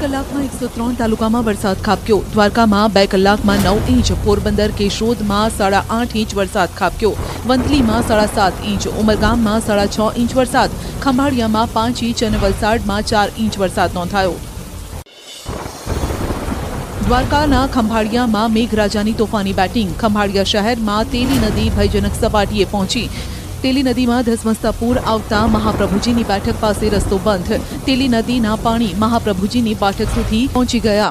કલાકમાં એકસો ત્રણ તાલુકામાં વરસાદ ખાબક્યો. દ્વારકામાં બે કલાકમાં નવ ઇંચ, પોરબંદર, કેશોદમાં સાડા આઠ ઇંચ વરસાદ ખાબક્યો. વંથલીમાં સાડા સાત ઇંચ, ઉમરગામમાં સાડા છ ઇંચ વરસાદ. ખંભાળિયામાં પાંચ ઇંચ અને વલસાડમાં ચાર ઇંચ વરસાદ નોંધાયો. દ્વારકાના ખંભાળિયામાં મેઘરાજાની તોફાની બેટિંગ. ખંભાળિયા શહેરમાં તેલી નદી ભયજનક સપાટીએ પહોંચી. તેલી નદીમાં ધસમસતા પૂર આવતા મહાપ્રભુજીની બેઠક પાસે રસ્તો બંધ. તેલી નદીના પાણી મહાપ્રભુજીની બેઠક સુધી પહોંચી ગયા.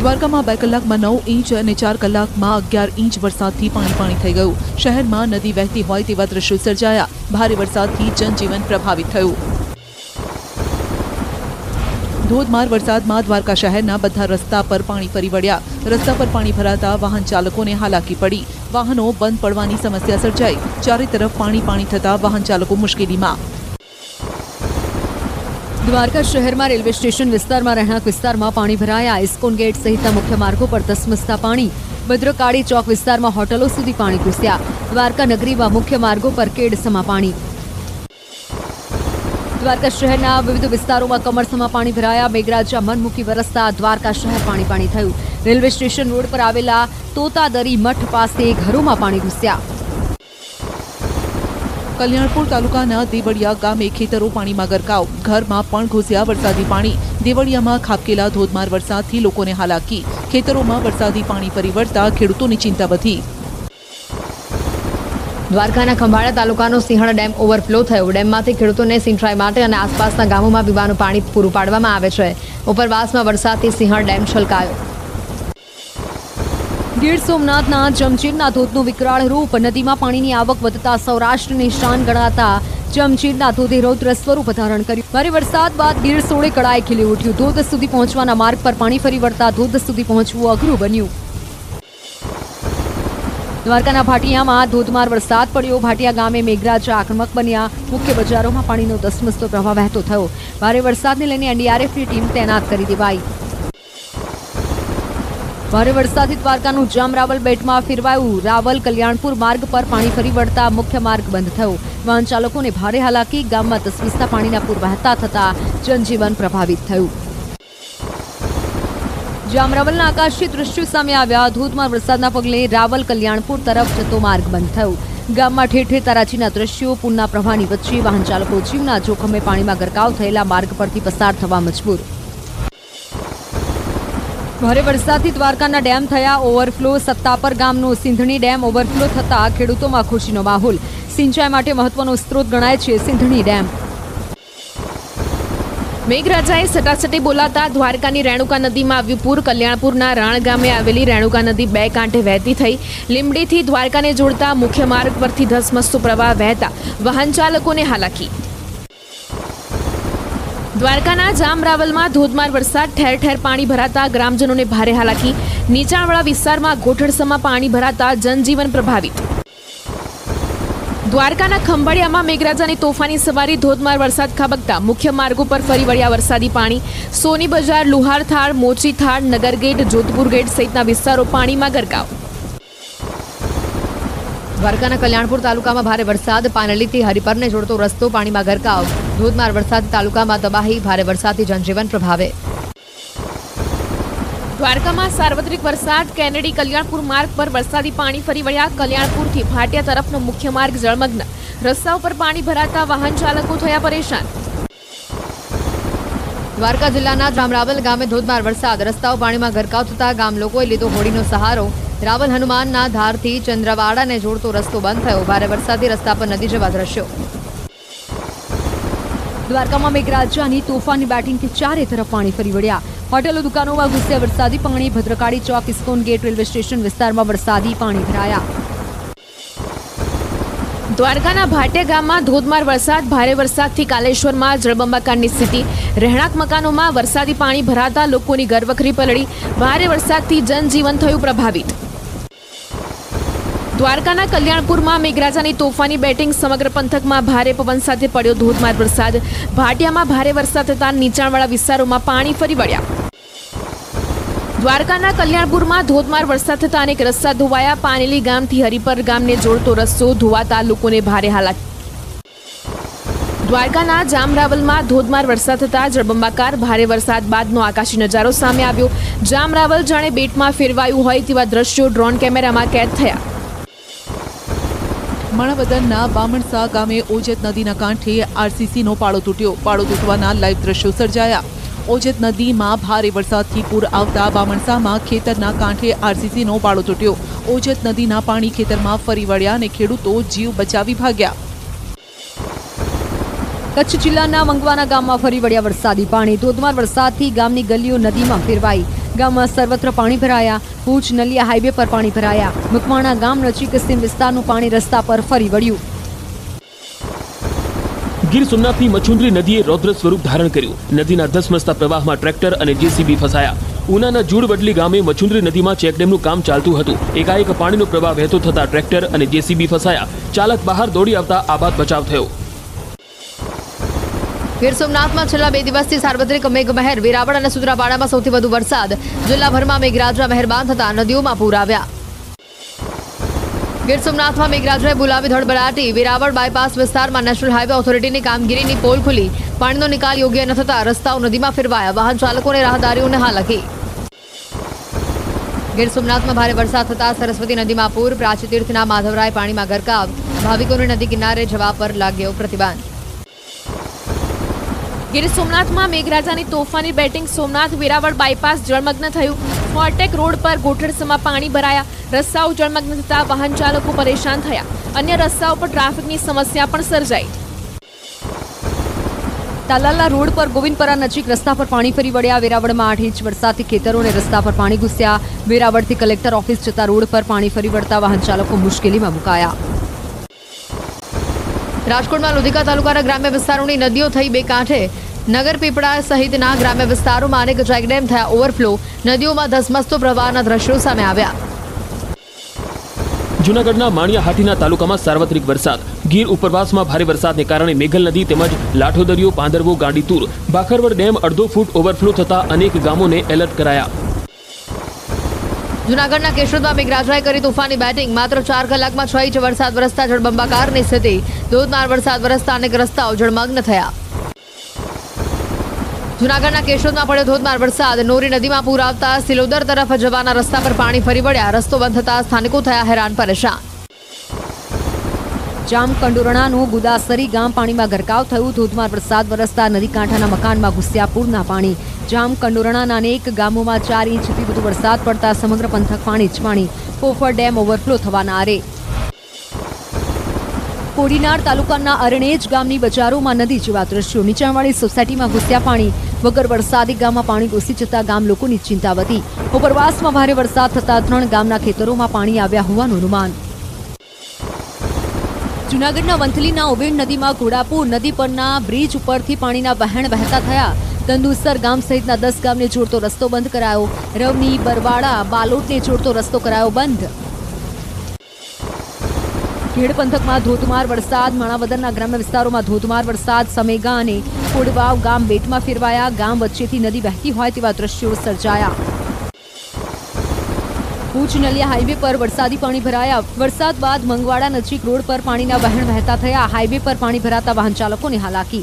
દ્વારકામાં બે કલાકમાં નવ ઇંચ અને ચાર કલાકમાં અગિયાર ઇંચ વરસાદથી પાણી પાણી થઈ ગયું. શહેરમાં નદી વહેતી હોય તેવા દ્રશ્યો સર્જાયા. ભારે વરસાદથી જનજીવન પ્રભાવિત થયું. ધોધમાર વરસાદમાં દ્વારકા શહેરના બધા રસ્તા પર પાણી ફરી વળ્યા. રસ્તા પર પાણી ભરાતા વાહન ચાલકોને હાલાકી પડી. વાહનો બંધ પડવાની સમસ્યા સર્જાઈ. ચારે તરફ પાણી પાણી થતા વાહન ચાલકો મુશ્કેલીમાં. દ્વારકા શહેરમાં રેલવે સ્ટેશન વિસ્તારમાં રહેણાંક વિસ્તારમાં પાણી ભરાયા. ઇસ્કોન ગેટ સહિતના મુખ્ય માર્ગો પર ધસમસતા પાણી. ભદ્રકાળી ચોક વિસ્તારમાં હોટલો સુધી પાણી ઘૂસ્યા. દ્વારકા નગરીમાં મુખ્ય માર્ગો પર કેડસમાં પાણી. દ્વારકા શહેરના વિવિધ વિસ્તારોમાં કમરસમાં પાણી ભરાયા. મેઘરાજા મનમુખી વરસતા દ્વારકા શહેર પાણી પાણી થયું. રેલવે સ્ટેશન રોડ પર આવેલા તોતાદરી મઠ પાસે ઘરોમાં પાણી ઘૂસ્યા. કલ્યાણપુર તાલુકાના દેવળિયા ગામે ખેતરો પાણીમાં ગરકાવ. ઘરમાં પણ ઘૂસ્યા વરસાદી પાણી. દેવળિયામાં ખાબકેલા ધોધમાર વરસાદથી લોકોને હાલાકી. ખેતરોમાં વરસાદી પાણી ફરી વળતા ખેડૂતોની ચિંતા વધી. દ્વારકાના ખંભાળા તાલુકાનો સિંહણ ડેમ ઓવરફ્લો થયો. ડેમમાંથી ખેડૂતોને સિંચાઈ માટે અને આસપાસના ગામોમાં પીવાનું પાણી પૂરું પાડવામાં આવે છે. ઉપરવાસમાં વરસાદથી સિંહણ ડેમ છલકાયો. ગીર સોમનાથના જમચીરના ધોધનું વિકરાળ રૂપ નદીમાં પાણીની આવક વધતા સૌરાષ્ટ્રની શાન ગણાતા જમચીરના ધોધે રૌદ્ર સ્વરૂપ ધારણ કર્યું. ભારે વરસાદ બાદ ગીર સોળે કળાએ ખીલી ઉઠ્યું. ધોધ સુધી પહોંચવાના માર્ગ પર પાણી ફરી વળતા ધોધ સુધી પહોંચવું અઘરું બન્યું. દ્વારકાના ભાટિયામાં ધોધમાર વરસાદ પડ્યો. ભાટિયા ગામે મેઘરાજા આક્રમક બન્યા. મુખ્ય બજારોમાં પાણીનો ધસમસતો પ્રવાહ વહેતો થયો. ભારે વરસાદને લઈને એનડીઆરએફની ટીમ તૈનાત કરી દેવાઈ. ભારે વરસાદથી દ્વારકાનું જામ રાવલ બેટમાં ફેરવાયું. રાવલ કલ્યાણપુર માર્ગ પર પાણી ફરી વળતા મુખ્ય માર્ગ બંધ થયો. વાહન ચાલકોને ભારે હાલાકી. ગામમાં તસવીસતા પાણીના પૂર વહેતા થતા જનજીવન પ્રભાવિત થયું. જામરાવલના આકાશી દૃશ્યો સામે આવ્યા. ધોધમાર વરસાદના પગલે રાવલ કલ્યાણપુર તરફ જતો માર્ગ બંધ થયો. ગામમાં ઠેર ઠેર તરાચીના દ્રશ્યો પૂરના પ્રવાહની વચ્ચે વાહન ચાલકો જીવના જોખમે પાણીમાં ગરકાવ થયેલા માર્ગ પરથી પસાર થવા મજબૂર. ભારે વરસાદથી દ્વારકાના ડેમ થયા. ઓવરફ્લો સત્તાપર ગામનો સિંધણી ડેમ ઓવરફ્લો થતા ખેડૂતોમાં ખુશીનો માહોલ. સિંચાઈ માટે મહત્વનો સ્ત્રોત ગણાય છે સિંધણી ડેમ. મેઘરાજાએ સટાસટી બોલાતા દ્વારકાની રેણુકા નદીમાં આવ્યું પૂર. કલ્યાણપુરના રાણ ગામે આવેલી રેણુકા નદી બે કાંઠે વહેતી થઈ. લીમડીથી દ્વારકાને જોડતા મુખ્ય માર્ગ પરથી ધસમસતો પ્રવાહ વહેતા વાહન ચાલકોને હાલાકી. દ્વારકાના જામરાવલમાં ધોધમાર વરસાદ, ઠેર ઠેર પાણી ભરાતા ગ્રામજનોને ભારે હાલાકી. નીચાણવાળા વિસ્તારમાં ગોઠણસમાં પાણી ભરાતા જનજીવન પ્રભાવિત. દ્વારકાના ખંભાળિયામાં મેઘરાજાની તોફાની સવારી, ધોધમાર વરસાદ ખાબકતા મુખ્ય માર્ગો પર ફરી વળ્યા વરસાદી પાણી. સોની બજાર, લુહાર થાળ, મોચી થાળ નગરગેટ જોધપુર ગેટ સહિતના વિસ્તારો પાણીમાં ગરકાવ. દ્વારકાના કલ્યાણપુર તાલુકામાં ભારે વરસાદ, પાનલીથી હરિપરને જોડતો રસ્તો પાણીમાં ગરકાવ. ધોધમાર વરસાદ તાલુકામાં તબાહી, ભારે વરસાદથી જનજીવન પ્રભાવે દ્વારકામાં સાર્વત્રિક વરસાદ, કેનેડી કલ્યાણપુર માર્ગ પર વરસાદી પાણી ફરી વળ્યા. કલ્યાણપુરથી ભાટિયા તરફનો મુખ્ય માર્ગ જળમગ્ન. રસ્તા ઉપર પાણી ભરાતા વાહન ચાલકો થયા પરેશાન. દ્વારકા જિલ્લાના જામરાવલ ગામે ધોધમાર વરસાદ. રસ્તાઓ પાણીમાં ગરકાવ થતા ગામ લોકોએ લીધો હોડીનો સહારો. રાવલ હનુમાનના ધારથી ચંદ્રવાડાને જોડતો રસ્તો બંધ થયો. ભારે વરસાદથી રસ્તા પર નદી જવા દ્રશ્યો. દ્વારકામાં મેઘરાજાની તોફાની બેટિંગથી ચારે તરફ પાણી ફરી વળ્યા. હોટેલો, દુકાનોમાં ઘૂસ્યા વરસાદી પાણી, ભદ્રકાળી ચોક, ઇસ્કોન ગેટ, રેલવે સ્ટેશન વિસ્તારમાં વરસાદી પાણી ભરાયા. દ્વારકાના ભાટિયા ગામમાં ધોધમાર વરસાદ, ભારે વરસાદથી કાલેશ્વરમાં જળબંબાકારની સ્થિતિ. રહેણાંક મકાનોમાં વરસાદી પાણી ભરાતા લોકોની ઘરવખરી પલળી. ભારે વરસાદથી જનજીવન થયું પ્રભાવિત. દ્વારકાના કલ્યાણપુરમાં મેઘરાજાની તોફાની બેટિંગ સમગ્ર પંથકમાં ભારે પવન સાથે પડ્યો ધોધમાર વરસાદ. ભાટિયામાં ભારે વરસાદ થતાં નીચાણવાળા વિસ્તારોમાં પાણી ફરી વળ્યા. દ્વારકાના કલ્યાણપુરમાં ધોધમાર વરસાદ થતાં અનેક રસ્તા ધોવાયા. પાનેલી ગામથી હરિપર ગામને જોડતો રસ્તો ધોવાતા લોકોને ભારે હાલાકી. દ્વારકાના જામરાવલમાં ધોધમાર વરસાદ થતાં જળબંબાકાર ભારે વરસાદ બાદનો આકાશી નજારો સામે આવ્યો. જામરાવલ જાણે બેટમાં ફેરવાયું હોય તેવા દ્રશ્યો ડ્રોન કેમેરામાં કેદ થયા. માણાવદરના બામણસા ગામે ઓજત નદીના કાંઠે આરસીસીનો પાળો તૂટ્યો. પાળો તૂટવાના લાઈવ દ્રશ્યો સર્જાયા. ઓજત નદીમાં ભારે વરસાદથી પૂર આવતા બામણસામાં ખેતરના કાંઠે આરસીસીનો પાળો તૂટ્યો. ઓજત નદીના પાણી ખેતરમાં ફરી વળ્યા અને ખેડૂતો જીવ બચાવી ભાગ્યા. કચ્છ જિલ્લાના મંગવાના ગામમાં ફરી વળ્યા વરસાદી પાણી. ધોધમાર વરસાદથી ગામની ગલીઓ નદીમાં ફેરવાઈ. ગામમાં સર્વત્ર પાણી ભરાયા. ભુજ, નલિયા હાઈવે પર પાણી ભરાયા. મકવાણા ગામ નજીક સીમ વિસ્તારનું પાણી રસ્તા પર ફરી વળ્યું. ગીર સોમનાથની મચુંદરી નદીએ રૌદ્ર સ્વરૂપ ધારણ કર્યું. નદીના ધસમસતા પ્રવાહમાં ટ્રેક્ટર અને જેસીબી ફસાયા. ઉનાના જુડવડલી ગામે મચુંદરી નદીમાં ચેકડેમનું કામ ચાલતું હતું. એકાએક પાણીનો પ્રવાહ વહેતો થતા ટ્રેક્ટર અને જેસીબી ફસાયા. ચાલક બહાર દોડી આવતા આબાદ બચાવ થયો. ગીર સોમનાથમાં છેલ્લા બે દિવસથી સાર્વત્રિક મેઘમહેર. વેરાવળ અને સુત્રાપાડામાં સૌથી વધુ વરસાદ. જિલ્લાભરમાં મેઘરાજા મહેરબાન થતા નદીઓમાં પૂર આવ્યા. ગીર સોમનાથમાં મેઘરાજાએ બોલાવી ધડબડાટી. વેરાવળ બાયપાસ વિસ્તારમાં નેશનલ હાઈવે ઓથોરિટીની કામગીરીની પોલ ખુલી. પાણીનો નિકાલ યોગ્ય ન થતા રસ્તાઓ નદીમાં ફેરવાયા. વાહન ચાલકોને રાહદારીઓને હાલાકી. ગીર સોમનાથમાં ભારે વરસાદ થતા સરસ્વતી નદીમાં પૂર. પ્રાચીતીર્થના માધવરાય પાણીમાં ગરકાવ. ભાવિકોને નદી કિનારે જવા પર લાગ્યો પ્રતિબંધ. ગીર સોમનાથમાં મેઘરાજાની તોફાની બેટિંગ સોમનાથ વેરાવળ બાયપાસ જળમગ્ન થયું. ફોર્ટેક રોડ પર ગોઠણસમાં પાણી ભરાયા. રસ્તાઓ જળમગ્ન થતા વાહન ચાલકો પરેશાન થયા. અન્ય રસ્તાઓ પર ટ્રાફિકની સમસ્યા પણ સર્જાઈ. તાલાલા રોડ પર ગોવિંદપરા નજીક રસ્તા પર પાણી ફરી વળ્યા. વેરાવળમાં આઠ ઇંચ વરસાદથી ખેતરો અને રસ્તા પર પાણી ઘૂસ્યા. વેરાવળથી કલેક્ટર ઓફિસ જતા રોડ પર પાણી ફરી વળતા વાહન ચાલકો મુશ્કેલીમાં મુકાયા. રાજકોટમાં લુધિકા તાલુકાના ગ્રામ્ય વિસ્તારોની નદીઓ થઈ બે કાંઠે. નગર સહિતના ગ્રામ્ય વિસ્તારોમાં અનેક ચેકડેમ થયા ઓવરફ્લો. નદીઓમાં ધસમસતો પ્રવાહના દ્રશ્યો સામે આવ્યા. જૂનાગઢના માણિયા હાટીના તાલુકામાં સાર્વત્રિક વરસાદ. ગીર ઉપરવાસમાં ભારે વરસાદને કારણે મેઘલ નદી તેમજ લાઠોદરિયો પાંદરવો, ગાંડીતુર, ભાખરવડ ડેમ અડધો ફૂટ ઓવરફ્લો થતા અનેક ગામોને એલર્ટ કરાયા. જૂનાગઢના કેશોદમાં મેઘરાજાએ કરી તોફાની બેટિંગ. માત્ર ચાર કલાકમાં છ ઇંચ વરસાદ વરસતા જળબંબાકારની સ્થિતિ. ધોધમાર વરસાદ વરસતા અનેક રસ્તાઓ જળમગ્ન થયા. જૂનાગઢના કેશોદમાં પડ્યો ધોધમાર વરસાદ. નોરી નદીમાં પૂર આવતા સિલોદર તરફ જવાના રસ્તા પર પાણી ફરી વળ્યા. રસ્તો બંધ થતા સ્થાનિકો થયા હેરાન પરેશાન. જામ કંડોરણાનું ગુદાસરી ગામ પાણીમાં ગરકાવ થયું. ધોધમાર વરસાદ વરસતા નદી કાંઠાના મકાનમાં ઘૂસ્યા પૂરના પાણી. જામ કંડોરણાના અનેક ગામોમાં ચાર ઇંચથી વધુ વરસાદ પડતા સમગ્ર પંથક પાણી જ પાણી પોફર ડેમ ઓવરફ્લો થવાના આરે. કોડીનાર તાલુકાના અરણેજ ગામની બજારોમાં નદી જેવા દ્રશ્યો. નીચાણવાળી સોસાયટીમાં ઘૂસ્યા પાણી. વગર વરસાદી ગામમાં પાણી ઘૂસી જતા ગામ લોકોની ચિંતા વધી. ઉપરવાસમાં ભારે વરસાદ થતા ત્રણ ગામના ખેતરોમાં પાણી આવ્યા હોવાનું અનુમાન. જૂનાગઢના વંથલીના ઉબેણ નદીમાં ઘોડાપુર નદી પરના બ્રિજ ઉપરથી પાણીના વહેણ વહેતા થયા. તંદુસર ગામ સહિતના દસ ગામને જોડતો રસ્તો બંધ કરાયો. રવની બરવાડા બાલોટને જોડતો રસ્તો કરાયો બંધ. ખેડ પંથકમાં ધોધમાર વરસાદ, માણાવદરના ગ્રામ્ય વિસ્તારોમાં ધોધમાર વરસાદ, સમેગા અને કોડવાવ ગામ બેટમાં ફેરવાયા. ગામ વચ્ચેથી નદી વહેતી હોય તેવા દ્રશ્યો સર્જાયા. ભુજ નલિયા હાઈવે પર વરસાદી પાણી ભરાયા. વરસાદ બાદ મંગવાડા નજીક રોડ પર પાણીના વહેણ વહેતા થયા. હાઈવે પર પાણી ભરાતા વાહન ચાલકોને હાલાકી.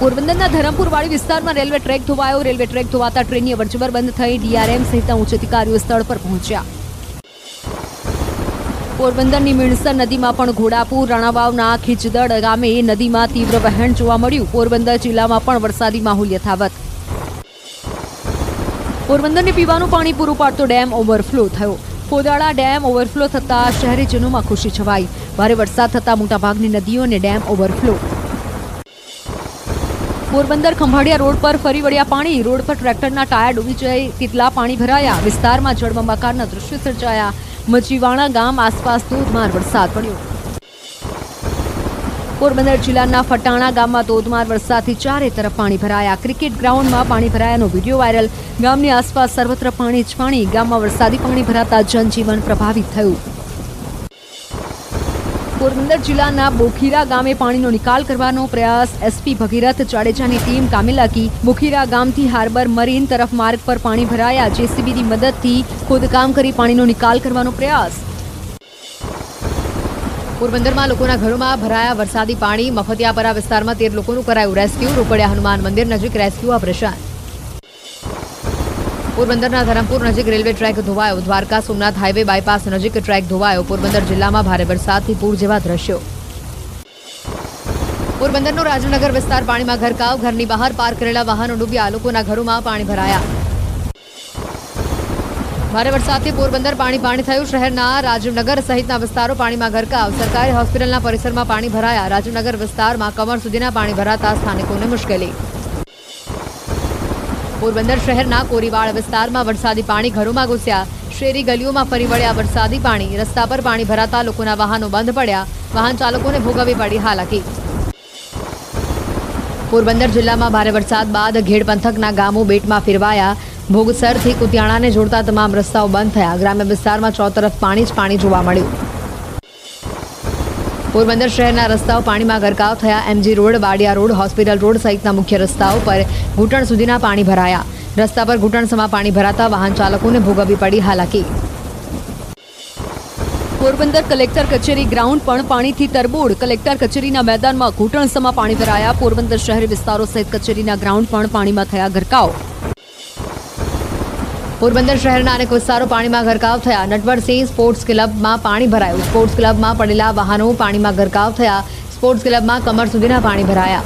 પોરબંદરના ધરમપુરવાડી વિસ્તારમાં રેલવે ટ્રેક ધોવાયો. રેલવે ટ્રેક ધોવાતા ટ્રેનની અવરજવર બંધ થઈ. ડીઆરએમ સહિતના ઉચ્ચ અધિકારીઓ સ્થળ પર પહોંચ્યા. પોરબંદરની મીણસર નદીમાં પણ ઘોડાપુર, રાણાવાવના ખીચદડ ગામે નદીમાં તીવ્ર વહેણ જોવા મળ્યું. પોરબંદર જિલ્લામાં પણ વરસાદી માહોલ યથાવત. પોરબંદરને પીવાનું પાણી પૂરું પાડતો ડેમ ઓવરફ્લો થયો. ફોદાળા ડેમ ઓવરફ્લો થતા શહેરીજનોમાં ખુશી છવાઈ. ભારે વરસાદ થતા મોટાભાગની નદીઓ અને dam overflow Porbandar Khambhalia road પર ફરી વળ્યા પાણી. રોડ પર ટ્રેક્ટરના ટાયર ડૂબી જઈ કેટલા પાણી ભરાયા. વિસ્તારમાં જળબંબાકારના દ્રશ્યો સર્જાયા. મચીવાણા ગામ આસપાસ ધોધમાર વરસાદ પડ્યો. પોરબંદર જિલ્લાના ફટાણા ગામમાં ધોધમાર વરસાદથી ચારે તરફ પાણી ભરાયા. ક્રિકેટ ગ્રાઉન્ડમાં પાણી ભરાયાનો વીડિયો વાયરલ. ગામની આસપાસ સર્વત્ર પાણી જ પાણી. ગામમાં વરસાદી પાણી ભરાતા જનજીવન પ્રભાવિત થયું. પોરબંદર જિલ્લાના બોખીરા ગામે પાણીનો નિકાલ કરવાનો પ્રયાસ. એસપી ભગીરથ જાડેજાની ટીમ કામે લાગી બોખીરા ગામથી હાર્બર મરીન તરફ માર્ગ પર પાણી ભરાયા. જેસીબીની મદદથી ખોદકામ કરી પાણીનો નિકાલ કરવાનો પ્રયાસ. પોરબંદરમાં લોકોના ઘરોમાં ભરાયા વરસાદી પાણી, મફતિયાપરા વિસ્તારમાં તેર લોકોનું કરાયું રેસ્ક્યુ. રોકડિયા હનુમાન મંદિર નજીક રેસ્ક્યુ ઓપરેશન પોરબંદરના ધરમપુર નજીક રેલવે ટ્રેક ધોવાયો. દ્વારકા, સોમનાથ હાઈવે બાયપાસ નજીક ટ્રેક ધોવાયો. પોરબંદર જિલ્લામાં ભારે વરસાદથી પૂર જેવા દ્રશ્યો. પોરબંદરનો રાજનગર વિસ્તાર પાણીમાં ઘરકાવ. ઘરની બહાર પાર્ક કરેલા વાહનો ડૂબ્યા લોકોના ઘરોમાં પાણી ભરાયા. ભારે વરસાદથી પોરબંદર પાણી પાણી થયું. શહેરના રાજીવનગર સહિતના વિસ્તારો પાણીમાં ગરકાવ સરકારી હોસ્પિટલના પરિસરમાં પાણી ભરાયા. રાજીવનગર વિસ્તારમાં કમર સુધીના પાણી ભરાતા સ્થાનિકોને મુશ્કેલી. પોરબંદર શહેરના કોરીવાડ વિસ્તારમાં વરસાદી પાણી ઘરોમાં ઘૂસ્યા. શેરી ગલીઓમાં ફરી વળ્યા વરસાદી પાણી. રસ્તા પર પાણી ભરાતા લોકોના વાહનો બંધ પડ્યા. વાહન ચાલકોને ભોગવવી પડી હાલાકી. પોરબંદર જિલ્લામાં ભારે વરસાદ બાદ ઘેડ પંથકના ગામો બેટમાં ફેરવાયા. ભોગસરથી કુતિયાણાને જોડતા તમામ રસ્તાઓ બંધ થયા. ગ્રામ્ય વિસ્તારમાં ચોતરફ પાણી જ પાણી જોવા મળ્યું. પોરબંદર શહેરના રસ્તાઓ પાણીમાં ગરકાવ થયા. MG road Wadia road, hospital road સહિતના મુખ્ય રસ્તાઓ પર ઘૂંટણ સુધીના પાણી ભરાયા. રસ્તા પર ઘૂંટણસમાં પાણી ભરાતા વાહન ચાલકોને ભોગવવી પડી હાલાકી. પોરબંદર કલેક્ટર કચેરી ગ્રાઉન્ડ પણ પાણીથી તરબોળ. કલેક્ટર કચેરીના મેદાનમાં ઘૂંટણસમાં પાણી ભરાયા. પોરબંદર શહેરી વિસ્તારો સહિત કચેરીના ગ્રાઉન્ડ પણ પાણીમાં થયા ગરકાવ. પોરબંદર શહેરના અનેક વિસ્તારો પાણીમાં ગરકાવ થયા. નટવરસિંહ સ્પોર્ટ્સ ક્લબમાં પાણી ભરાયું. સ્પોર્ટ્સ ક્લબમાં પડેલા વાહનો પાણીમાં ગરકાવ થયા. સ્પોર્ટ્સ ક્લબમાં કમર સુધીના પાણી ભરાયા.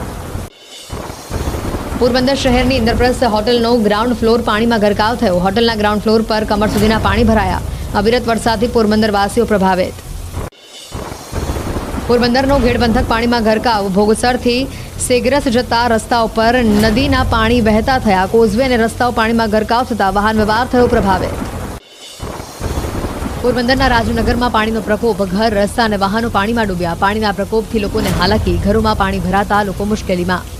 પોરબંદર શહેરની ઇન્દ્રપ્રસ્થ હોટલનો ગ્રાઉન્ડ ફ્લોર પાણીમાં ગરકાવ થયો. હોટલના ગ્રાઉન્ડ ફ્લોર પર કમર સુધીના પાણી ભરાયા. અવિરત વરસાદથી પોરબંદરવાસીઓ પ્રભાવિત. પોરબંદરનો ઘેડ પાણીમાં ગરકાવ ભોગસરથી સેગરસ જતા રસ્તા ઉપર નદીના પાણી વહેતા થયા. કોઝવે અને રસ્તાઓ પાણીમાં ગરકાવ થતા વાહન વ્યવહાર થયો પ્રભાવે. પોરબંદરના રાજનગરમાં પાણીનો પ્રકોપ. ઘર, રસ્તા અને વાહનો પાણીમાં ડૂબ્યા. પાણીના પ્રકોપથી લોકોને હાલાકી. ઘરોમાં પાણી ભરાતા લોકો મુશ્કેલીમાં.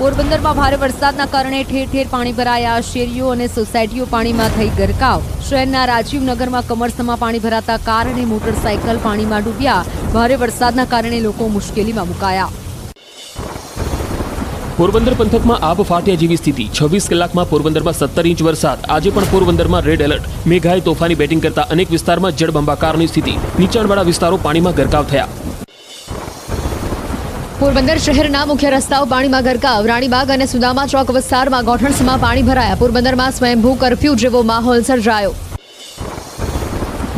પોરબંદરમાં ભારે વરસાદના કારણે ઠેર ઠેર પાણી ભરાયા. શેરીઓ અને સોસાયટીઓ પાણીમાં થઈ ગરકાવ. શહેરના રાજીવનગરમાં કમરસમાં પાણી ભરાતા કાર અને મોટરસાયકલ પાણીમાં ડૂબ્યા. ભારે વરસાદના કારણે લોકો મુશ્કેલીમાં મુકાયા. પોરબંદર પંથકમાં આબ ફાટ્યા જેવી સ્થિતિ. છવ્વીસ કલાકમાં પોરબંદરમાં સત્તર ઇંચ વરસાદ. આજે પણ પોરબંદરમાં રેડ એલર્ટ. મેઘાએ તોફાની બેટિંગ કરતા અનેક વિસ્તારમાં જળબંબાકારની સ્થિતિ. નીચાણવાળા વિસ્તારો પાણીમાં ગરકાવ થયા. પોરબંદર શહેરના મુખ્ય રસ્તાઓ પાણીમાં ગરકાવ. રાણીબાગ અને સુદામા ચોક વિસ્તારમાં ગોઠણસમાં પાણી ભરાયા. પોરબંદરમાં સ્વયંભૂ કરફ્યુ જેવો માહોલ સર્જાયો.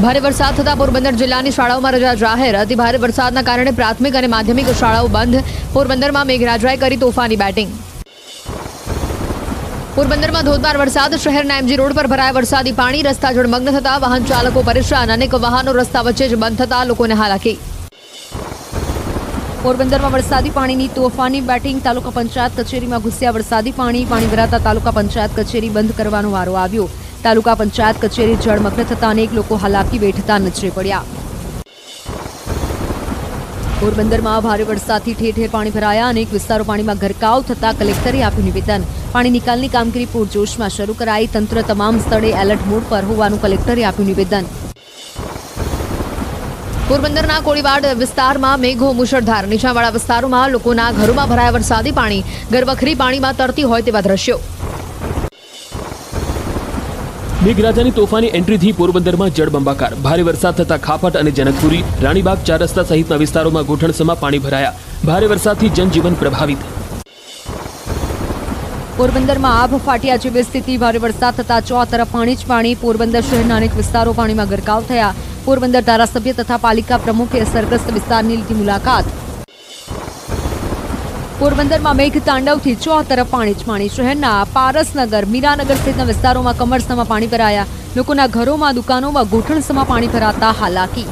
ભારે વરસાદ થતા પોરબંદર જિલ્લાની શાળાઓમાં રજા જાહેર. અતિભારે વરસાદના કારણે પ્રાથમિક અને માધ્યમિક શાળાઓ બંધ. પોરબંદરમાં મેઘરાજાએ કરી તોફાની બેટિંગ. પોરબંદરમાં ધોધમાર વરસાદ. શહેરના એમજી રોડ પર ભરાયા વરસાદી પાણી. રસ્તા જળમગ્ન થતા વાહન ચાલકો પરેશાન. અનેક વાહનો રસ્તા વચ્ચે જ બંધ થતા લોકોને હાલાકી. પોરબંદરમાં વરસાદી પાણીની તોફાની, બેટિંગ તાલુકા પંચાયત કચેરીમાં ઘૂસ્યા વરસાદી પાણી પાણી ભરાતા તાલુકા પંચાયત કચેરી બંધ કરવાનો વારો આવ્યો. તાલુકા પંચાયત કચેરી જળમગ્ન થતા અનેક લોકો હાલાકી વેઠતા નજરે પડ્યા. પોરબંદરમાં ભારે વરસાદથી ઠેર ઠેર પાણી ભરાયા. અનેક વિસ્તારો પાણીમાં ગરકાવ થતા કલેક્ટરે આપ્યું નિવેદન. પાણી નિકાલની કામગીરી પૂરજોશમાં શરૂ કરાઈ. તંત્ર તમામ સ્થળે એલર્ટ મોડ પર હોવાનું કલેક્ટરે આપ્યું નિવેદન. પોરબંદરના કોળીવાડ વિસ્તારમાં મેઘો મુશળધાર. નીચાણવાળા વિસ્તારોમાં લોકોના ઘરોમાં ભરાયા વરસાદી પાણી. ઘરવખરી પાણીમાં તરતી હોય તેવા દ્રશ્યો. મેઘરાજાની તોફાની એન્ટ્રીથી પોરબંદરમાં જળબંબાકાર. ભારે વરસાદ થતા ખાપટ અને જનકપુરી, રાણીબાગ ચાર રસ્તા સહિતના વિસ્તારોમાં ગોઠણસમાં પાણી ભરાયા. ભારે વરસાદથી જનજીવન પ્રભાવિત. પોરબંદરમાં આભ ફાટ્યા જેવી સ્થિતિ. ભારે વરસાદ થતા ચો તરફ પાણી જ પાણી પોરબંદર શહેરના અનેક વિસ્તારો પાણીમાં ગરકાવ થયા. પોરબંદર ધારાસભ્ય તથા પાલિકા પ્રમુખે અસરગ્રસ્ત વિસ્તારની લીધી મુલાકાત. પોરબંદરમાં મેઘ તાંડવથી ચો તરફ પાણી જ પાણી શહેરના પારસનગર, મીરાનગર સહિતના વિસ્તારોમાં કમરસમાં પાણી ભરાયા. લોકોના ઘરોમાં, દુકાનોમાં ગોઠણસમાં પાણી ભરાતા હાલાકી.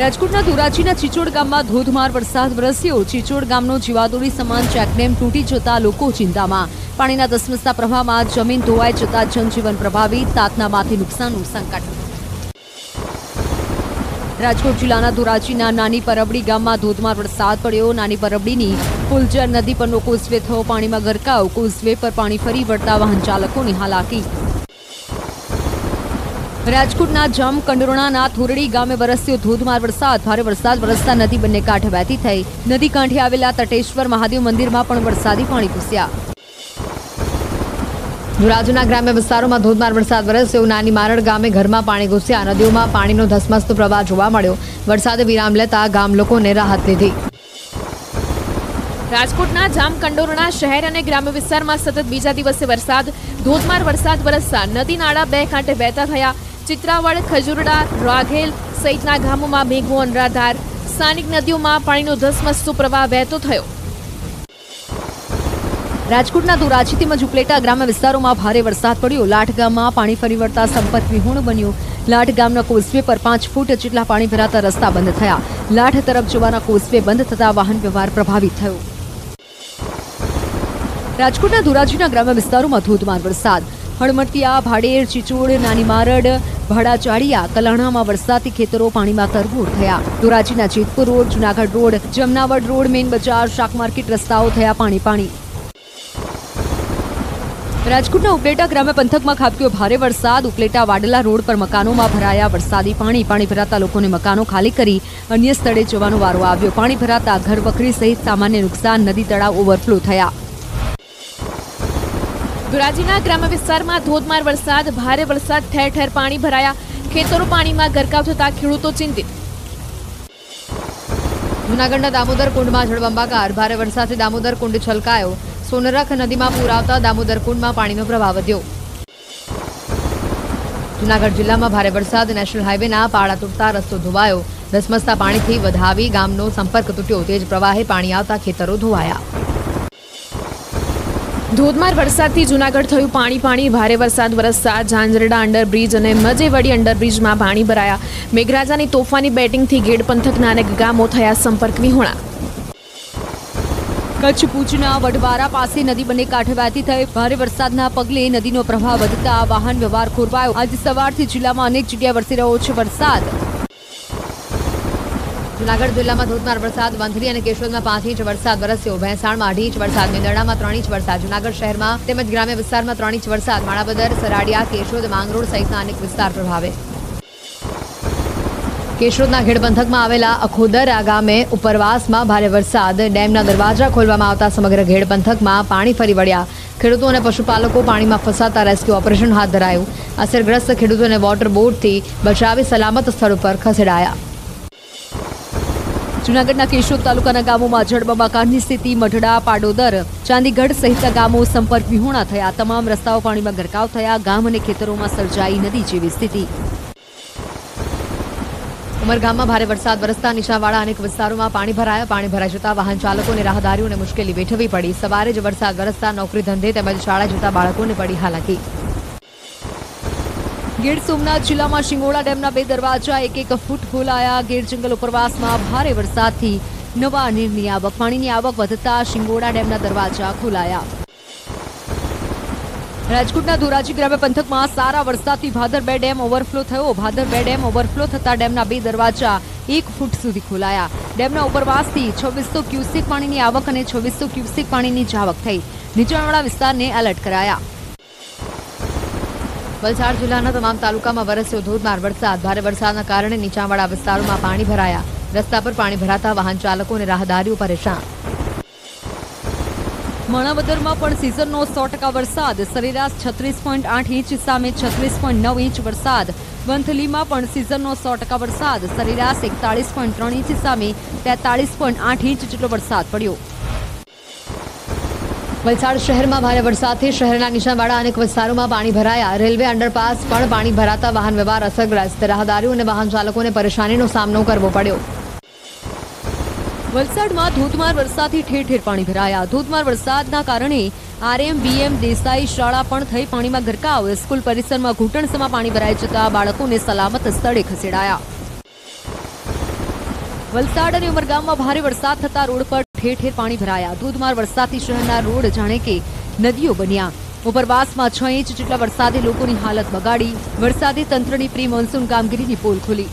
રાજકોટના ધોરાજીના ચિચોડ ગામમાં ધોધમાર વરસાદ વરસ્યો. ચિચોડ ગામનો જીવાદોરી સમાન ચેકડેમ તૂટી જતા લોકો ચિંતામાં. પાણીના ધસમસતા પ્રવાહમાં જમીન ધોવાઈ જતા જનજીવન પ્રભાવિત. તાતના માથે નુકસાનનું સંકટ. રાજકોટ જિલ્લાના ધોરાજીના નાની પરબડી ગામમાં ધોધમાર વરસાદ પડ્યો. નાની પરબડીની ફુલજર નદી પરનો કોઝવે થયો. પાણીમાં ગરકાવ. કોઝવે પર પાણી ફરી વળતા વાહન ચાલકોની હાલાકી. રાજકોટના જમ કંડરોણાના થોરડી ગામે વરસ્યો ધોધમાર વરસાદ. ભારે વરસાદ વરસતા નદી બંને કાંઠે વહેતી થઈ. નદી કાંઠે આવેલા તટેશ્વર મહાદેવ મંદિરમાં પણ વરસાદી પાણી ઘૂસ્યા. ધોરાજીના ગ્રામ્ય વિસ્તારોમાં ધોધમાર વરસાદ વરસ્યો. નાની મારડ ગામે ઘરમાં પાણી ઘૂસ્યા. નદીઓમાં પાણીનો ધસમસતો પ્રવાહ જોવા મળ્યો. વરસાદે વિરામ લેતા ગામ લોકોને રાહત લીધી રાજકોટના જામકંડોરણા શહેર અને ગ્રામ્ય વિસ્તારમાં સતત બીજા દિવસે વરસાદ. ધોધમાર વરસાદ વરસતા નદી નાળા બે કાંઠે વહેતા થયા. ચિત્રાવડ ખજુરડા, રાઘેલ સહિતના ગામોમાં મેઘો અનરાધાર. સ્થાનિક નદીઓમાં પાણીનો ધસમસતો પ્રવાહ વહેતો થયો. રાજકોટના ધોરાજી તેમજ ઉપલેટા ગ્રામ્ય વિસ્તારોમાં ભારે વરસાદ પડ્યો. લાઠ ગામમાં પાણી ફરી વળતા સંપર્ક વિહોણ બન્યું. લાઠ ગામના કોઝવે પર પાંચ ફૂટ જેટલા પાણી ભરાતા રસ્તા બંધ થયા. લાઠ તરફ જવાના કોઝવે બંધ થતા વાહન વ્યવહાર પ્રભાવિત થયો. રાજકોટના ધોરાજીના ગ્રામ્ય વિસ્તારોમાં ધોધમાર વરસાદ. હળમતિયા ભાડેર ચિચોડ, નાની મારડ, ભાડાચાળિયા, કલાણામાં વરસાદથી ખેતરો, પાણીમાં તરબૂર થયા. ધોરાજીના Jetpur road, Junagadh road, Jamnavad road, main બજાર, શાક માર્કેટ રસ્તાઓ થયા પાણી પાણી. રાજકોટના ઉપલેટા ગ્રામ્ય પંથકમાં ખાબક્યો ભારે વરસાદ. ઉપલેટા વાડલા રોડ પર મકાનોમાં ભરાયા વરસાદી પાણી. પાણી ભરાતા લોકોને મકાનો ખાલી કરી અન્ય સ્થળે જવાનો વારો આવ્યો. પાણી ભરાતા ઘર વખરી સહિત સામાન્ય નુકસાન, નદી તળાવ ઓવરફ્લો થયા. ધોરાજીના ગ્રામ્ય વિસ્તારમાં ધોધમાર વરસાદ, ભારે વરસાદ, ઠેર ઠેર પાણી ભરાયા. ખેતરો પાણીમાં ગરકાવ થતા ખેડૂતો ચિંતિત. જૂનાગઢના દામોદર કુંડમાં જળબંબાકાર, ભારે વરસાદથી દામોદર કુંડ છલકાયો. સોનરખ નદીમાં પૂર આવતા દામોદર કુંડમાં પાણીનો પ્રવાહ વધ્યો. જૂનાગઢ જિલ્લામાં ભારે વરસાદ, નેશનલ હાઈવેના પાળા તૂટતા રસ્તો ધોવાયો. ધસમસતા પાણીથી વધાવી ગામનો સંપર્ક તૂટ્યો. તેજ પ્રવાહે પાણી આવતા ખેતરો ધોવાયા. ધોધમાર વરસાદથી જૂનાગઢ થયું પાણી પાણી. ભારે વરસાદ વરસતા ઝાંઝરડા અંડરબ્રિજ અને મજેવડી અંડરબ્રિજમાં પાણી ભરાયા. મેઘરાજાની તોફાની બેટિંગથી ગેડ પંથકના અનેક ગામો થયા સંપર્ક વિહોણા. કચ્છ ભુજના વડવારા પાસે નદી બંને કાંઠે વહેતી થઈ ભારે વરસાદના પગલે નદીનો પ્રવાહ વધતા વાહન વ્યવહાર ખોરવાયો. આજે સવારથી જિલ્લામાં અનેક જગ્યાએ વરસી રહ્યો છે વરસાદ. જૂનાગઢ જિલ્લામાં ધોધમાર વરસાદ વંથલી અને કેશોદમાં પાંચ ઇંચ વરસાદ, વરસ્યો. ભેંસાણમાં અઢી ઇંચ વરસાદ મેંદરડામાં ત્રણ ઇંચ વરસાદ. જૂનાગઢ શહેરમાં તેમજ ગ્રામ્ય વિસ્તારમાં ત્રણ ઇંચ વરસાદ. માણાવદર, સરાડિયા, કેશોદ, માંગરોળ સહિતના અનેક વિસ્તાર પ્રભાવે. કેશોદના ખેડ પંથકમાં આવેલા અખોદરા ગામે ઉપરવાસમાં ભારે વરસાદ. ડેમના દરવાજા ખોલવામાં આવતા સમગ્ર ઘેડ પંથકમાં પાણી ફરી વળ્યા. ખેડૂતો અને પશુપાલકો પાણીમાં ફસાતા રેસ્ક્યુ ઓપરેશન હાથ ધરાયું. અસરગ્રસ્ત ખેડૂતોને વોટર બોટથી બચાવી સલામત સ્થળ ઉપર ખસેડાયા. જૂનાગઢના કેશોદ તાલુકાના ગામોમાં જળબંબાકારની સ્થિતિ, મઢડા, પાડોદર, ચાંદીગઢ સહિતના ગામો સંપર્ક વિહોણા થયા. તમામ રસ્તાઓ પાણીમાં ગરકાવ થયા. ગામ અને ખેતરોમાં સર્જાઈ નદી જેવી સ્થિતિ. ઉમરગામમાં ભારે વરસાદ, વરસતા નિશાવાળા અનેક વિસ્તારોમાં પાણી ભરાયા. પાણી ભરાઈ જતા વાહન ચાલકોને રાહદારીઓને મુશ્કેલી વેઠવી પડી. સવારે જ વરસાદ, વરસતા નોકરી ધંધે તેમજ શાળા જતા બાળકોને પડી હાલાકી. ગીર સોમનાથ જિલ્લામાં શિંગોડા ડેમના બે દરવાજા એક એક ફૂટ ખોલાયા. ગીર જંગલ ઉપરવાસમાં ભારે વરસાદથી નવા નીરની આવક. પાણીની આવક વધતા શિંગોડા ડેમના દરવાજા ખોલાયા. રાજકોટના ધોરાજી ગ્રામ્ય પંથકમાં સારા વરસાદથી ભાદર બે ડેમ ઓવરફ્લો થયો. ભાદર બે ડેમ ઓવરફ્લો થતા ડેમના બે દરવાજા એક ફૂટ સુધી ખોલાયા. ડેમના ઉપરવાસથી છવ્વીસો ક્યુસેક પાણીની આવક અને છવ્વીસો ક્યુસેક પાણીની જાવક થઈ. નીચાણવાળા વિસ્તારને એલર્ટ કરાયા. વલસાડ જિલ્લાના તમામ તાલુકામાં વરસ્યો ધોધમાર વરસાદ. ભારે વરસાદના કારણે નીચાણવાળા વિસ્તારોમાં પાણી ભરાયા. રસ્તા પર પાણી ભરાતા વાહન ચાલકો અને રાહદારીઓ પરેશાન. માણાવદરમાં પણ સિઝનનો સો ટકા વરસાદ. સરેરાશ છત્રીસ પોઈન્ટ આઠ ઇંચ, સામે છત્રીસ પોઈન્ટ નવ ઇંચ વરસાદ. વંથલીમાં પણ સિઝનનો સો ટકા વરસાદ. સરેરાશ એકતાળીસ પોઈન્ટ ત્રણ ઇંચ, સામે તેતાળીસ પોઈન્ટ આઠ ઇંચ જેટલો વરસાદ પડ્યો. વલસાડ શહેરમાં ભારે વરસાદથી શહેરના નિશાનવાળા અનેક વિસ્તારોમાં પાણી ભરાયા. રેલવે અંડરપાસ પણ પાણી ભરાતા વાહન વ્યવહાર અસરગ્રસ્ત. રાહદારીઓ અને વાહન ચાલકોને પરેશાનીનો સામનો કરવો પડ્યો. વલસાડમાં ધોધમાર વરસાદથી ઠેર ઠેર પાણી ભરાયા. ધોધમાર વરસાદના કારણે આરએમ, બીએમ, દેસાઈ, શાળા પણ થઈ પાણીમાં ગરકાવ. સ્કૂલ પરિસરમાં ઘૂંટણસમાં પાણી ભરાઈ જતા બાળકોને સલામત સ્થળે ખસેડાયા. વલસાડ અને ઉમરગામમાં ભારે વરસાદ થતા રોડ પર ઠેર ઠેર પાણી ભરાયા. ધોધમાર વરસાદથી શહેરના રોડ જાણે કે નદીઓ બન્યા. ઉપરવાસમાં છ ઇંચ જેટલા વરસાદે લોકોની હાલત બગાડી. વરસાદે તંત્રની પ્રી મોન્સૂન કામગીરીની પોલ ખોલી.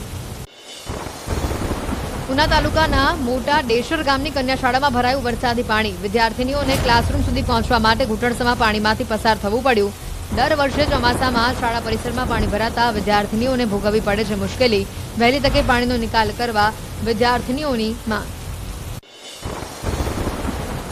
ઉના તાલુકાના મોટા ડેશર ગામની કન્યાશાળામાં ભરાયું વરસાદી પાણી. વિદ્યાર્થીનીઓને ક્લાસરૂમ સુધી પહોંચવા માટે ઘૂંટણસમાં પાણીમાંથી પસાર થવું પડ્યું. દર વર્ષે ચોમાસામાં શાળા પરિસરમાં પાણી ભરાતા વિદ્યાર્થીનીઓને ભોગવવી પડે છે મુશ્કેલી. વહેલી તકે પાણીનો નિકાલ કરવા વિદ્યાર્થીનીઓની માંગ.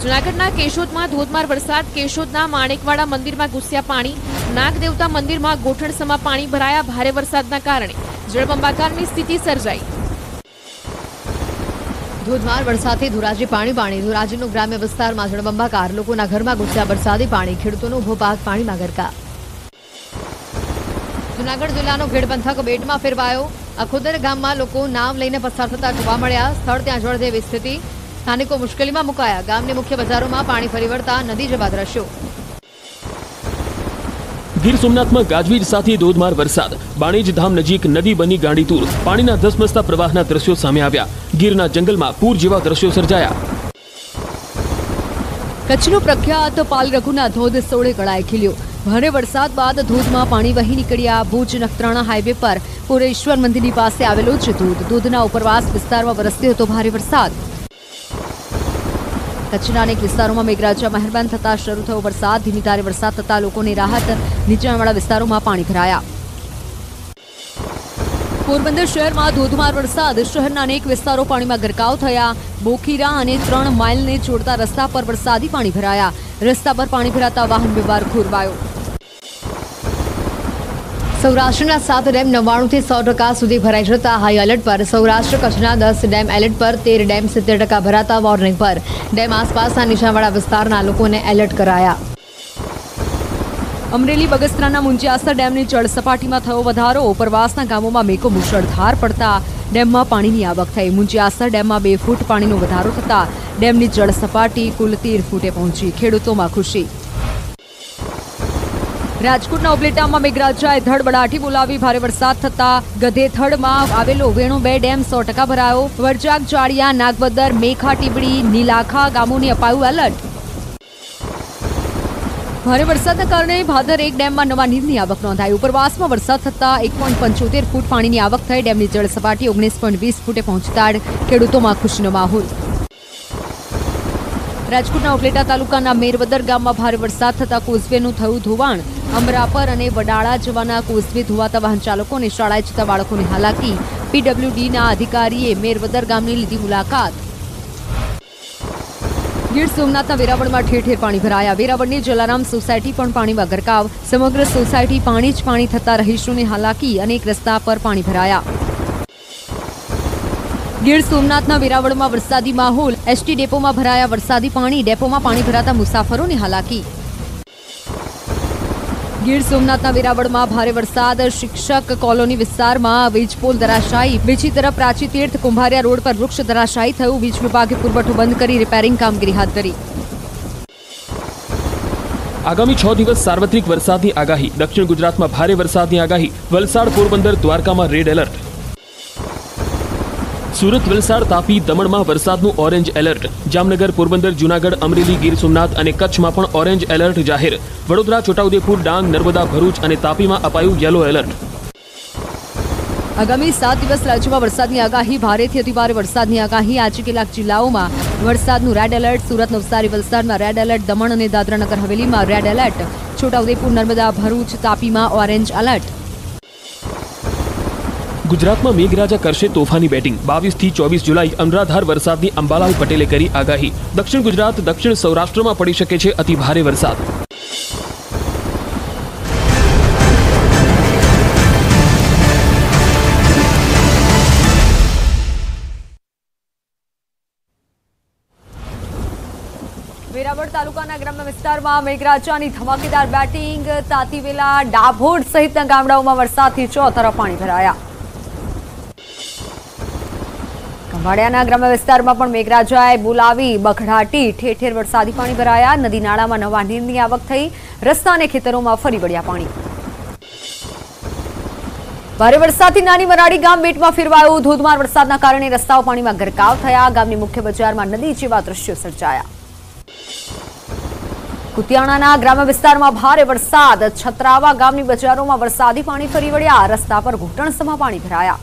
જૂનાગઢના કેશોદમાં ધોધમાર વરસાદ. કેશોદના માણેકવાડા મંદિરમાં ઘૂસ્યા પાણી. નાગદેવતા મંદિરમાં ગોઠણસમાં પાણી ભરાયા ભારે વરસાદના કારણે. જળબંબાકારની સ્થિતિ સર્જાઈ. ધોધમાર વરસાદથી ધોરાજી પાણી પાણી ધોરાજીનો ગ્રામ્ય વિસ્તારમાં જળબંબાકાર. લોકોના ઘરમાં ઘૂસ્યા વરસાદી પાણી. ખેડૂતોનો ઊભો પાક પાણીમાં ગરકા. જુનાગઢ જિલ્લાનો ખેડ પંથક બેટમાં ફેરવાયો. અખોદર ગામમાં લોકો નામ લઈને પસાર થતા જોવા મળ્યા. સ્થળ ત્યાં જળ જેવી સ્થિતિ. સ્થાનિકો મુશ્કેલીમાં મુકાયા. ગામની મુખ્ય બજારોમાં પાણી ફરી વળતા નદી જેવા દ્રશ્યો. ગીર સોમનાથમાં ગાજવીજ સાથે ધોધમાર વરસાદ. બાણેજ ધામ નજીક નદી બની ગાંડીતુર પાણીના ધસમસતા પ્રવાહના દ્રશ્યો સામે આવ્યા. ગીરના જંગલમાં પૂર જેવા દ્રશ્યો સર્જાયા. કચ્છનો પ્રખ્યાત પાલ રઘુના ધોધ સોળે ગળાએ ખીલ્યો. ભારે વરસાદ બાદ ધોધમાં પાણી વહી નીકળ્યા ભુજ નખત્રાણા હાઈવે પર. પુરેશ્વર મંદિરની પાસે આવેલો છે ધોધ. ધોધના ઉપરવાસ વિસ્તારમાં વરસ્યો હતો ભારે વરસાદ. કચ્છના અનેક વિસ્તારોમાં મેઘરાજા મહેરબાન થતા શરૂ થયો વરસાદ. ધીમી ધારે વરસાદ થતા લોકોને રાહત નીચાણવાળા વિસ્તારોમાં પાણી ભરાયા. પોરબંદર શહેરમાં ધોધમાર વરસાદ. શહેરના અનેક વિસ્તારો પાણીમાં ગરકાવ થયા. બોખીરા અને ત્રણ માઇલને જોડતા રસ્તા પર વરસાદી પાણી ભરાયા. રસ્તા પર પાણી ભરાતા વાહન વ્યવહાર ખોરવાયો. સૌરાષ્ટ્રના સાત ડેમ નવ્વાણુંથી સો ટકા સુધી ભરાઈ જતા હાઈ એલર્ટ પર સૌરાષ્ટ્ર કચ્છના દસ ડેમ એલર્ટ પર, તેર ડેમ સિત્તેર ટકા ભરાતા વોર્નિંગ પર. ડેમ આસપાસના નીચાણવાળા વિસ્તારના લોકોને એલર્ટ કરાયા. અમરેલી બગસરાના મુંજિયાસર ડેમની જળસપાટીમાં થયો વધારો. ઉપરવાસના ગામોમાં મેકો મુશળધાર પડતા ડેમમાં પાણીની આવક થઈ. મુંજિયાસર ડેમમાં બે ફૂટ પાણીનો વધારો થતા ડેમની જળસપાટી કુલ તેર ફૂટે પહોંચી. ખેડૂતોમાં ખુશી. રાજકોટના ઉપલેટામાં મેઘરાજાએ ધડબડાટી બોલાવી. ભારે વરસાદ થતા ગધેથડમાં આવેલો વેણુ બે ડેમ સો ટકા ભરાયો. વરજાગ જાળિયા નાગવદર, મેખા, ટીબડી, નીલાખા ગામોને અપાયું એલર્ટ. ભારે વરસાદના કારણે ભાદર એક ડેમમાં નવા નીરની આવક નોંધાઈ. ઉપરવાસમાં વરસાદ થતા એક પોઈન્ટ પંચોતેર ફૂટ પાણીની આવક થઈ. ડેમની જળ સપાટી ઓગણીસ પોઈન્ટ વીસ ફૂટે પહોંચતા ખેડૂતોમાં ખુશીનો માહોલ. રાજકોટના ઉપલેટા તાલુકાના મેરવદર ગામમાં ભારે વરસાદ થતા કોઝવેનું થયું ધોવાણ. અમરાપર અને વડાળા જવાના કોઝવે ધોવાતા વાહન ચાલકોને શાળાએ જતા બાળકોને હાલાકી. પીડબ્લ્યુડીના અધિકારીએ મેરવદર ગામની લીધી મુલાકાત. ગીર સોમનાથના વેરાવળમાં ઠેર ઠેર પાણી ભરાયા. વેરાવળની જલારામ સોસાયટી પણ પાણીમાં ગરકાવ સમગ્ર સોસાયટી પાણી જ પાણી થતા રહીશોને હાલાકી. અનેક રસ્તા પર પાણી ભરાયા. ગીર સોમનાથના વેરાવળમાં વરસાદી માહોલ. એસટી ડેપોમાં ભરાયા વરસાદી પાણી, ડેપોમાં પાણી ભરાતા મુસાફરોની હાલાકી. ગીર સોમનાથના વેરાવળમાં ભારે વરસાદ. શિક્ષક કોલોની વિસ્તારમાં વીજપોલ ધરાશાયી. બીજી તરફ પ્રાચી તીર્થ કુંભારિયા રોડ પર વૃક્ષ ધરાશાયી થયું. વીજ વિભાગે પુરવઠો બંધ કરી રિપેરિંગ કામગીરી હાથ ધરી. આગામી છ દિવસ સાર્વત્રિક વરસાદની આગાહી. દક્ષિણ ગુજરાતમાં ભારે વરસાદની આગાહી. વલસાડ પોરબંદર દ્વારકામાં રેડ એલર્ટ સુરત વલસાડ તાપી દમણમાં વરસાદનું ઓરેન્જ એલર્ટ. જામનગર, પોરબંદર, જૂનાગઢ, અમરેલી, ગીર સોમનાથ અને કચ્છમાં પણ ઓરેન્જ એલર્ટ જાહેર. વડોદરા, છોટાઉદેપુર, ડાંગ, નર્મદા, ભરૂચ અને તાપીમાં અપાયું યલો એલર્ટ. આગામી સાત દિવસ રાજ્યમાં વરસાદની આગાહી, ભારેથી અતિભારે વરસાદની આગાહી. આજે કેટલાક જિલ્લાઓમાં વરસાદનું રેડ એલર્ટ સુરત, નવસારી, વલસાડમાં રેડ એલર્ટ દમણ અને દાદરાનગર હવેલીમાં રેડ એલર્ટ છોટાઉદેપુર, નર્મદા, ભરૂચ, તાપીમાં ઓરેન્જ એલર્ટ ગુજરાતમાં મેઘરાજા કરશે તોફાની બેટિંગ. બાવીસથી ચોવીસ જુલાઈ અનરાધાર વરસાદની અંબાલાલ પટેલે કરી આગાહી. દક્ષિણ ગુજરાત, દક્ષિણ સૌરાષ્ટ્રમાં પડી શકે છે અતિ ભારે વરસાદ. વેરાવળ તાલુકાના ગ્રામ્ય વિસ્તારમાં મેઘરાજાની ધમાકેદાર બેટિંગ, તાતીવેલા ડાભોડ સહિતના ગામડાઓમાં વરસાદથી ચો તરફ પાણી ભરાયા. ખંભાળિયાના ગ્રામ્ય વિસ્તારમાં પણ મેઘરાજાએ બોલાવી બખડાટી ઠેર વરસાદી પાણી ભરાયા. નદી નાળામાં નવા નીરની આવક થઈ. રસ્તા અને ખેતરોમાં ફરી વળ્યા પાણી. ભારે વરસાદથી નાની વરાડી ગામ બેટમાં ફેરવાયું. ધોધમાર વરસાદના કારણે રસ્તાઓ પાણીમાં ગરકાવ થયા. ગામની મુખ્ય બજારમાં નદી જેવા દ્રશ્યો સર્જાયા. કુતિયાણાના ગ્રામ્ય વિસ્તારમાં ભારે વરસાદ. છત્રાવા ગામની બજારોમાં વરસાદી પાણી ફરી વળ્યા. રસ્તા પર ઘૂંટણસમાં પાણી ભરાયા.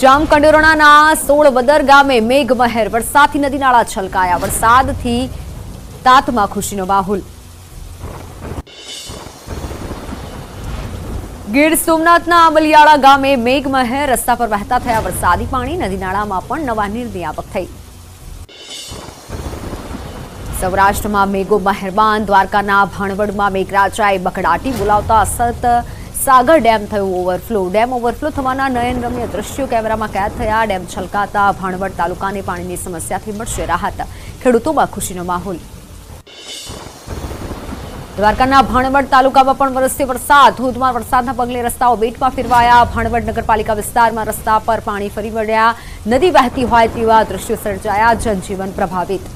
જામકંડોરણાના સોળવદર ગામે મેઘમહેર, વરસાદથી નદી નાળા છલકાયા. વરસાદથી તાતમાં ખુશીનો માહોલ. ગીર સોમનાથના આંબલિયાળા ગામે મેઘમહેર, રસ્તા પર વહેતા થયા વરસાદી પાણી, નદી નાળામાં પણ નવા નીરની આવક થઈ. સૌરાષ્ટ્રમાં મેઘો મહેરબાન, દ્વારકાના ભાણવડમાં મેઘરાજાએ બકડાટી બોલાવતા સત સાગર ડેમ થયું ઓવરફ્લો. ડેમ ઓવરફ્લો થવાના નયનરમ્ય દ્રશ્યો કેમેરામાં કેદ થયા. ડેમ છલકાતા ભાણવડ તાલુકાને પાણીની સમસ્યાથી મળશે રાહત. ખેડૂતોમાં ખુશીનો માહોલ. દ્વારકાના ભાણવડ તાલુકામાં પણ વરસ્યો વરસાદ. ધોધમાર વરસાદના પગલે રસ્તાઓ બેટમાં ફેરવાયા. ભાણવડ નગરપાલિકા વિસ્તારમાં રસ્તા પર પાણી ફરી વળ્યા. નદી વહેતી હોય તેવા દ્રશ્યો સર્જાયા. જનજીવન પ્રભાવિત.